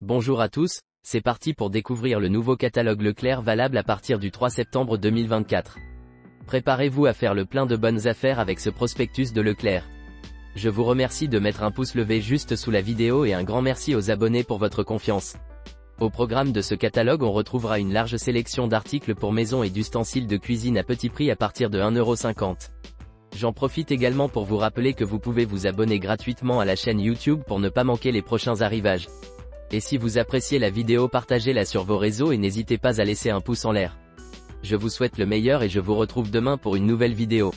Bonjour à tous, c'est parti pour découvrir le nouveau catalogue Leclerc valable à partir du 3 septembre 2024. Préparez-vous à faire le plein de bonnes affaires avec ce prospectus de Leclerc. Je vous remercie de mettre un pouce levé juste sous la vidéo et un grand merci aux abonnés pour votre confiance. Au programme de ce catalogue on retrouvera une large sélection d'articles pour maison et d'ustensiles de cuisine à petit prix à partir de 1,50€. J'en profite également pour vous rappeler que vous pouvez vous abonner gratuitement à la chaîne YouTube pour ne pas manquer les prochains arrivages. Et si vous appréciez la vidéo partagez-la sur vos réseaux et n'hésitez pas à laisser un pouce en l'air. Je vous souhaite le meilleur et je vous retrouve demain pour une nouvelle vidéo.